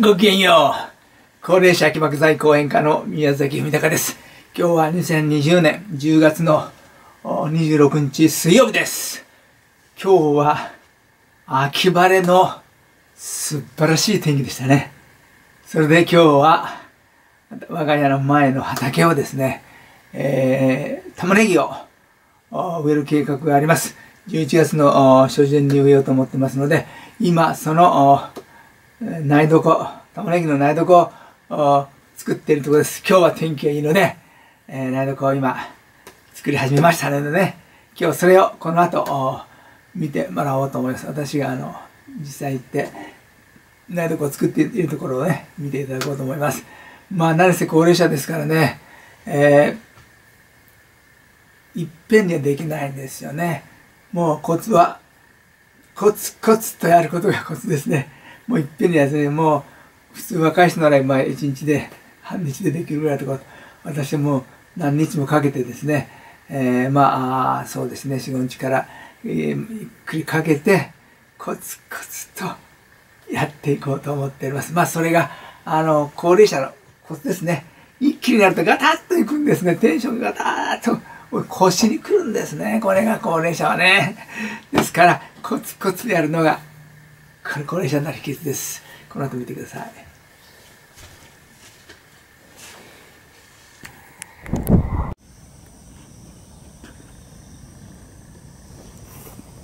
ごきげんよう。高齢者起爆剤講演家の宮崎文隆です。今日は2020年10月の26日水曜日です。今日は秋晴れの素晴らしい天気でしたね。それで今日は我が家の前の畑をですね、えー、玉ねぎを植える計画があります。11月の初旬に植えようと思ってますので、今その苗床、玉ねぎの苗床を作っているところです。今日は天気がいいので、えー、苗床を今作り始めましたのでね、今日それをこの後見てもらおうと思います。私があの、実際行って苗床を作っているところをね、見ていただこうと思います。まあ、何せ高齢者ですからね、えー、いっぺんにはできないんですよね。もうコツは、コツコツとやることがコツですね。もういっぺんにやつね、もう、普通若い人なら今一日で、半日でできるぐらいとか、私も何日もかけてですね、えー、まあ、そうですね、四五日から、えー、ゆっくりかけて、コツコツとやっていこうと思っております。まあ、それが、あの、高齢者のコツですね。一気になるとガタッといくんですね。テンションがガタッと腰にくるんですね。これが高齢者はね。ですから、コツコツやるのが高齢者になる秘訣です。この後見てください。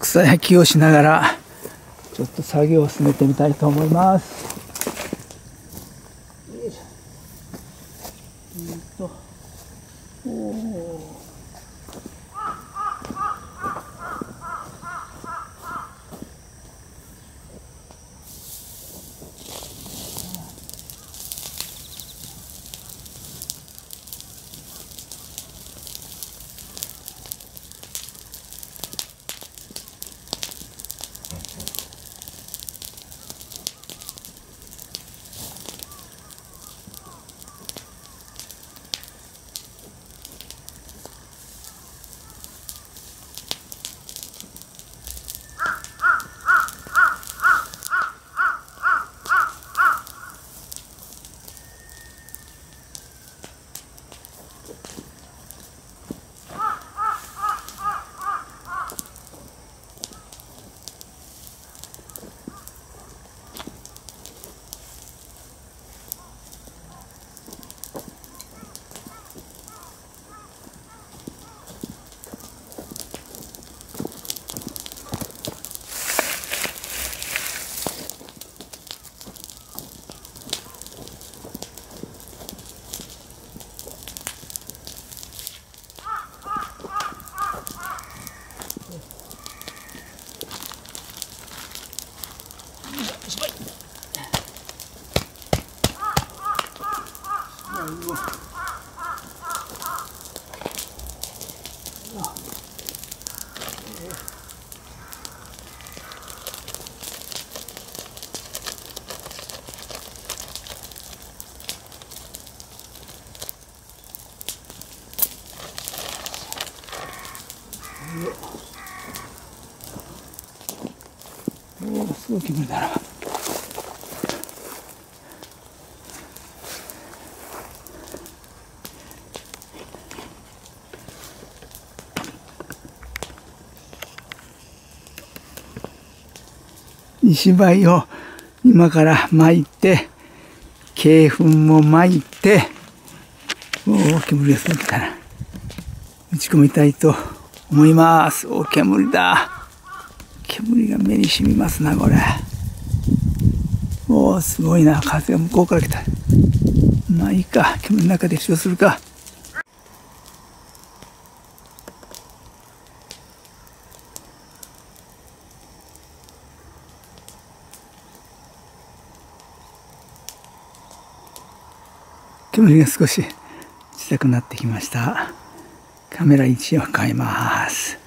草焼きをしながらちょっと作業を進めてみたいと思います。よいしょ。おお。おおすごい煙だな石灰を今から巻いて鶏粉も巻いておお煙がすごいたな打ち込みたいと思います。お煙だ。煙が目に染みますな、これ。おお、すごいな。風が向こうから来た。まあいいか。煙の中で使用するか。煙が少し小さくなってきました。カメラ位置を変えます。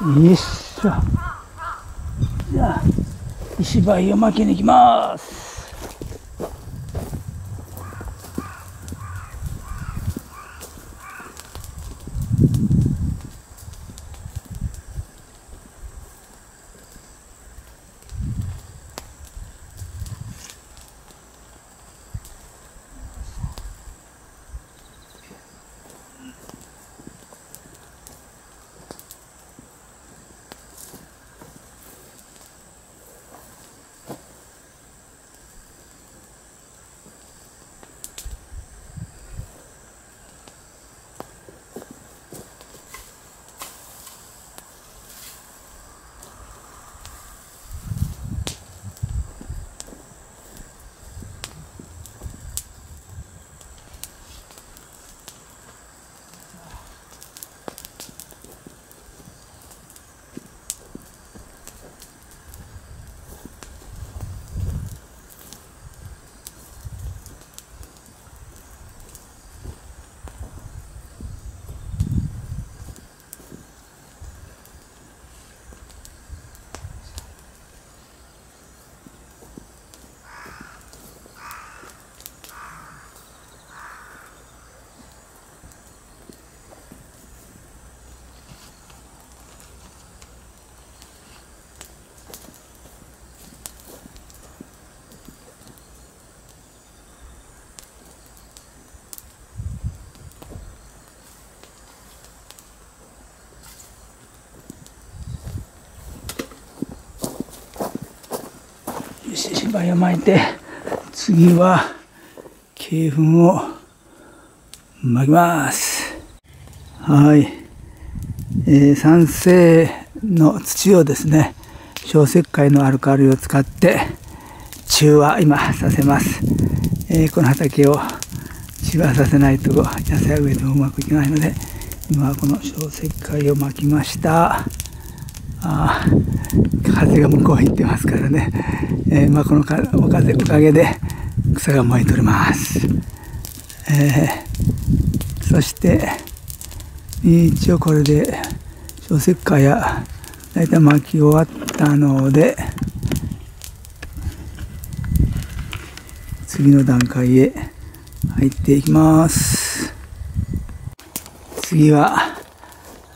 よいしょじゃあ石灰を巻きに行きます。芝居を巻いて次は鶏粉を巻きます。はい、えー、酸性の土をですね小石灰のアルカリを使って中和今させます、えー、この畑を中和させないと野菜植えてもうまくいかないので今はこの小石灰を巻きました。あ風が向こう行ってますからね、えー、まあ、このお風おかげで草が燃えております、えー、そして一応これで小石灰や大体巻き終わったので次の段階へ入っていきます。次は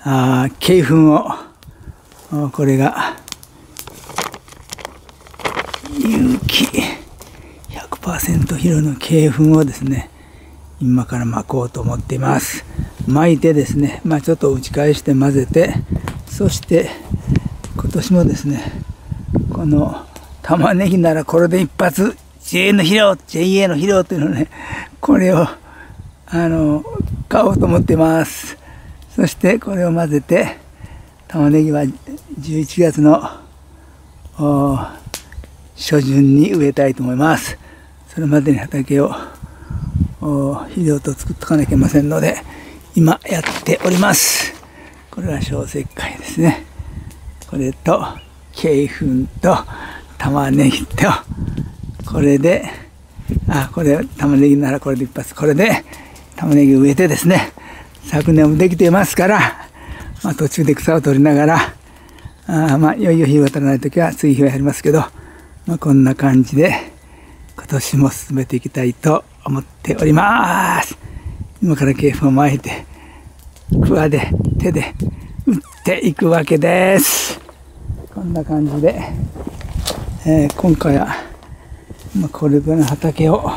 あ鶏粉をこれが有機100%ヒロの鶏粉をですね今から巻こうと思っています。巻いてですねまあちょっと打ち返して混ぜてそして今年もですねこの玉ねぎならこれで一発 JA の肥料 JA の肥料というのねこれをあの買おうと思ってます。そしてこれを混ぜて玉ねぎは11月の初旬に植えたいと思います。それまでに畑を肥料と作っとかなきゃいけませんので、今やっております。これは小石灰ですね。これと、鶏粉と、玉ねぎと、これで、あ、これ、玉ねぎならこれで一発、これで玉ねぎ植えてですね、昨年もできていますから、まあ、途中で草を取りながら、あまあ、いよいよ日が足らない時は追肥をやりますけど、まあ、こんな感じで、今年も進めていきたいと思っております。今から警報を巻いて、クワで、手で打っていくわけです。こんな感じで、えー、今回は、まあ、これぐらいの畑を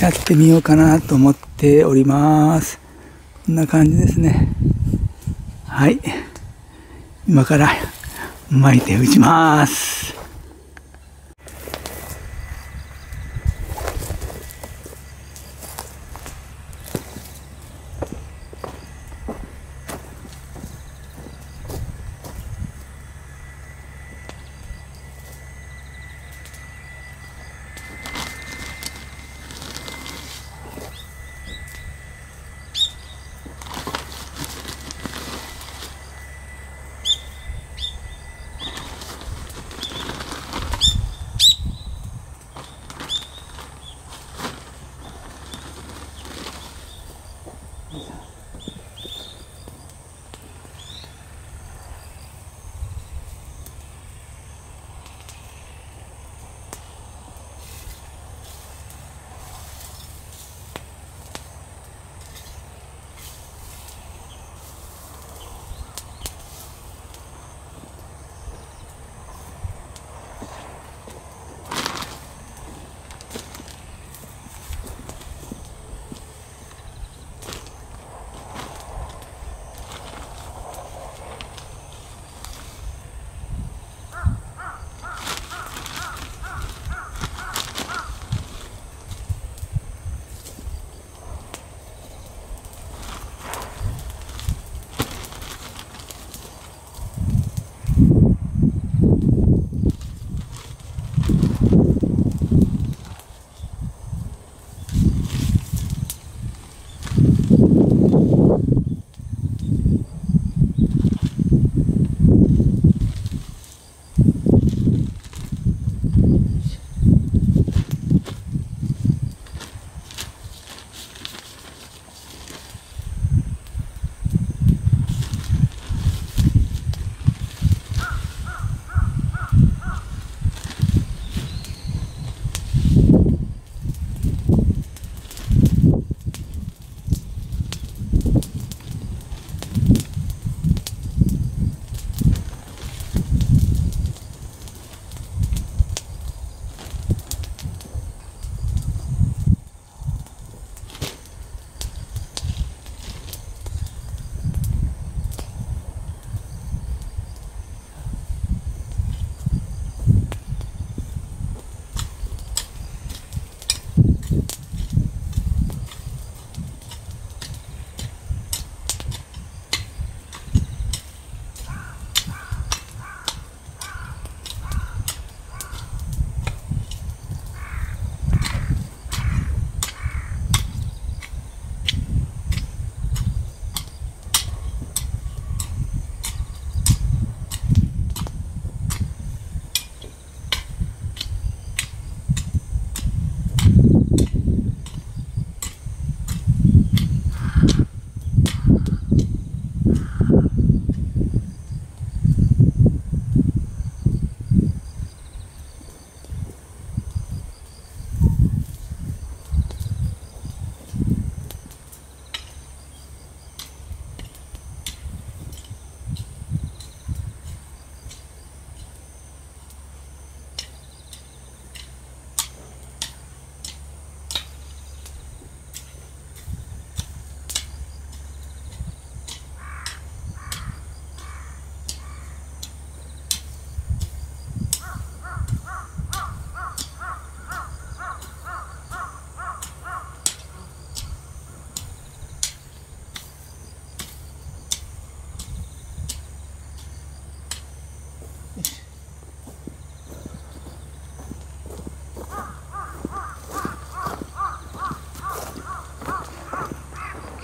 やってみようかなと思っております。こんな感じですね。はい。今から巻いて打ちます。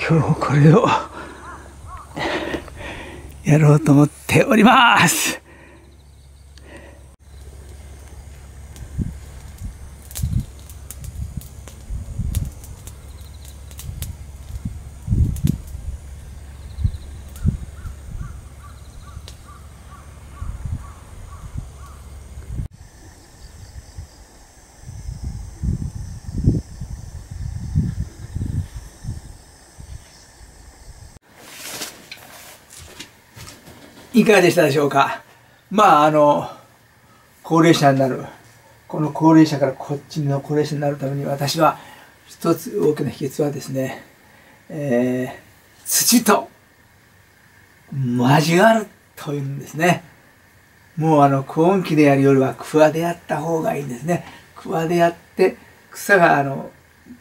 今日これをやろうと思っております。いかがでしたでしょうか？まああの高齢者になる。この高齢者からこっちの高齢者になるために私は一つ大きな秘訣はですね、えー、土と交わるというんですね。もうあの高温期でやるよりは桑でやった方がいいんですね。桑でやって草があの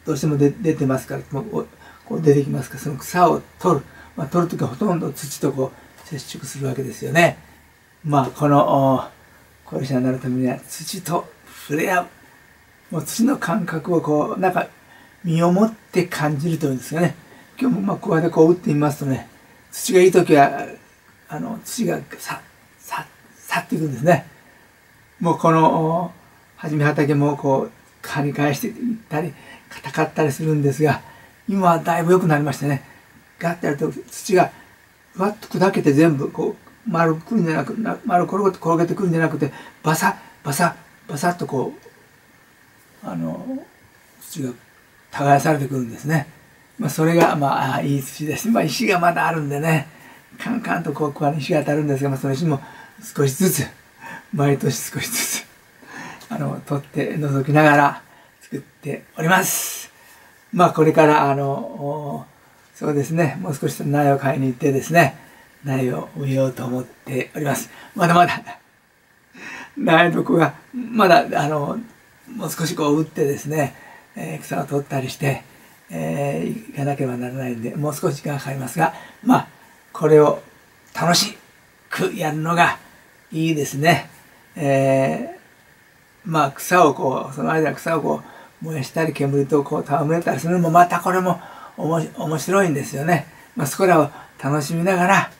どうしても出てますからこう出てきますからその草を取る、まあ、取るときはほとんど土とこう接触するわけですよね。まあ、この高齢者になるためには土と触れ合う。もう土の感覚をこう、なんか身をもって感じるというんですかね。今日もまあこうやってこう打ってみますとね、土がいい時は、あの、土がさ、さ、さっていくんですね。もうこの、はじめ畑もこう、刈り返していったり、硬かったりするんですが、今はだいぶ良くなりましてね、ガッてやると土がわっと砕けて全部こう丸くくるんじゃなく丸転げて転げてくるんじゃなくてバサッバサッバサッとこうあの土が耕されてくるんですね。まあ、それがまあいい土です。まあ、石がまだあるんでねカンカンとこうこう石が当たるんですが、まあ、その石も少しずつ毎年少しずつあの取って覗きながら作っております。まあこれからあのそうですね、もう少し苗を買いに行ってですね、苗を植えようと思っております。まだまだ、苗床が、まだ、あの、もう少しこう打ってですね、えー、草を取ったりして、えー、行かなければならないんで、もう少し時間がかかりますが、まあ、これを楽しくやるのがいいですね。えー、まあ、草をこう、その間草をこう、燃やしたり煙とこう戯れたりするのもまたこれもおも面白いんですよね。まあ、そこらを楽しみながら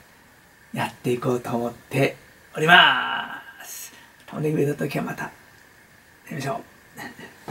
やっていこうと思っております。玉ねぎ植えた時はまたやりましょう。